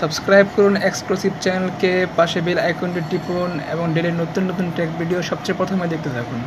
Subscribe করুন exclusive চ্যানেলকে, পাশে বেল আইকনটি টিপুন এবং ডেলি নতুন নতুন টেক ভিডিও সবচেয়ে প্রথমে দেখতে থাকুন।